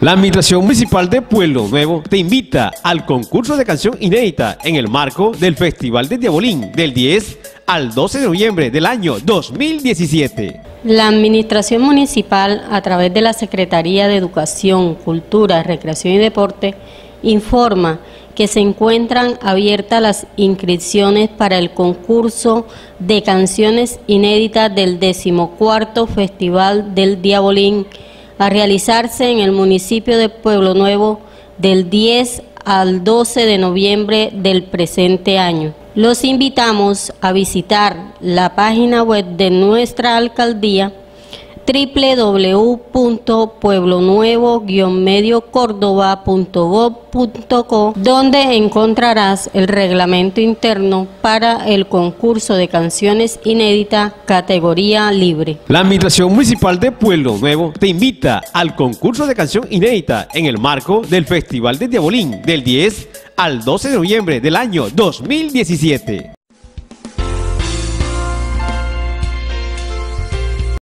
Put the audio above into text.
La Administración Municipal de Pueblo Nuevo te invita al concurso de canción inédita en el marco del Festival de Diabolín del 10 al 12 de noviembre del año 2017. La Administración Municipal, a través de la Secretaría de Educación, Cultura, Recreación y Deporte, informa que se encuentran abiertas las inscripciones para el concurso de canciones inéditas del decimocuarto Festival del Diabolín a realizarse en el municipio de Pueblo Nuevo del 10 al 12 de noviembre del presente año. Los invitamos a visitar la página web de nuestra alcaldía www.pueblonuevo-mediocórdoba.gov.co donde encontrarás el reglamento interno para el concurso de canciones inéditas categoría libre. La Administración Municipal de Pueblo Nuevo te invita al concurso de canción inédita en el marco del Festival de Diabolín del 10 al 12 de noviembre del año 2017.